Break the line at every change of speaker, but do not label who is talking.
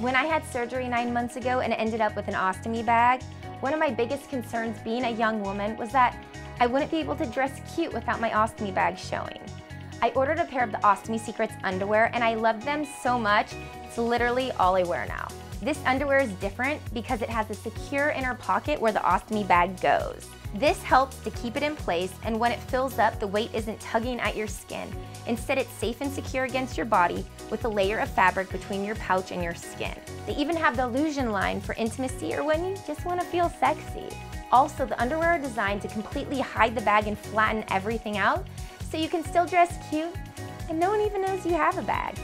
When I had surgery nine months ago and ended up with an ostomy bag, one of my biggest concerns being a young woman was that I wouldn't be able to dress cute without my ostomy bag showing. I ordered a pair of the Ostomy Secrets underwear and I love them so much, it's literally all I wear now. This underwear is different because it has a secure inner pocket where the ostomy bag goes. This helps to keep it in place and when it fills up, the weight isn't tugging at your skin. Instead, it's safe and secure against your body with a layer of fabric between your pouch and your skin. They even have the illusion line for intimacy or when you just want to feel sexy. Also, the underwear are designed to completely hide the bag and flatten everything out, so you can still dress cute and no one even knows you have a bag.